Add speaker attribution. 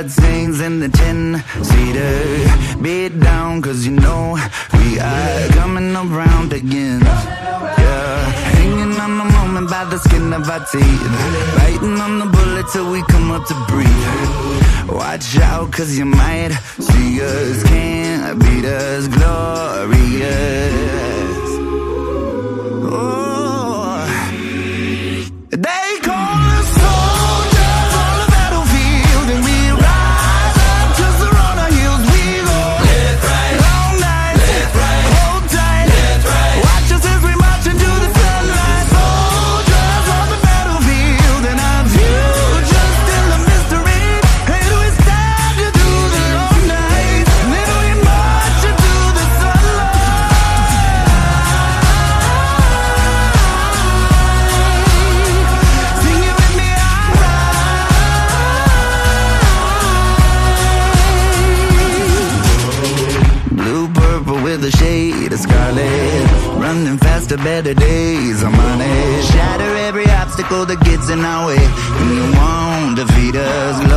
Speaker 1: in the ten-seater Beat down cause you know we are coming around again. Yeah, hanging on the moment by the skin of our teeth. Biting on the bullet till we come up to breathe. Watch out cause you might see us. Can't beat us glorious. Oh, they call a shade of scarlet. Running faster, better days. I'm. Shatter every obstacle that gets in our way. And you won't defeat us.